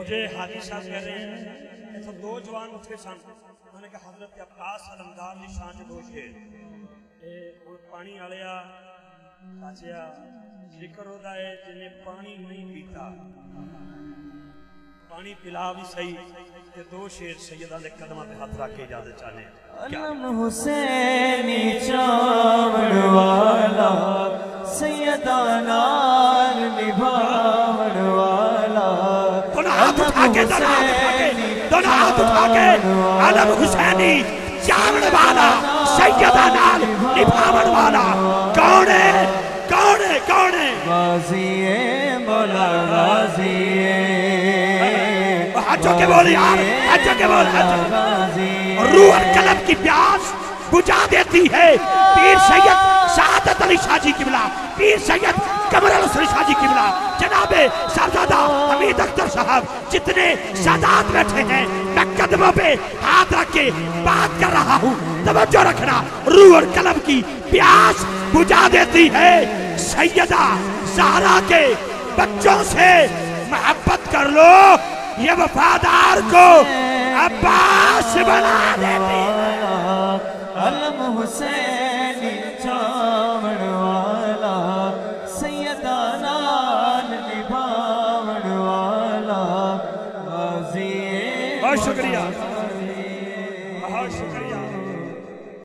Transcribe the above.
مجھے حاجی صاحب کہہ رہے ہیں ایسا دو جوان اٹھے سن۔ میں نے کہا، حضرت عباس علمدار نشان جو دو شیر۔ اے اور پانی آلیا آجیا ذکر ہو دائے جنہیں پانی نہیں پیتا۔ پانی پلا بھی صحیح کہ دو شیر سیدہ نے قدمہ پہ ہاتھ رکھ کے اجازت چاہنے علم حسینی چاوڑ والا سیدانہ ہاتھ اٹھا کے دونوں ہاتھ اٹھا کے دونوں ہاتھ اٹھا کے علم حسینی چاوڑ والا سیدہ نال نبھاوڑ والا کون ہے کون ہے کون ہے غازی مولا غازی ہاتھوں کے بول یار ہاتھوں کے بول روح اور قلب کی پیاس بجھا دیتی ہے پیر سید سعادت علی شاہ جی قبلہ پیر سید کمر علی شاہ جی قبلہ جناب صاحبزادہ حمید صاحب، جتنے سادات بیٹھے ہیں، میں قدموں پہ ہاتھ رکھ کے بات کر رہا ہوں۔ توجہ رکھنا، روح اور قلب کی پیاس بجھا دیتی ہے۔ سیدہ زہرا کے بچوں سے محبت کر لو، یہ وفادار کو عباس بنا دیتی ہے۔ علم حسینی چاوڑ بہت شکریہ۔ بہت شکریہ۔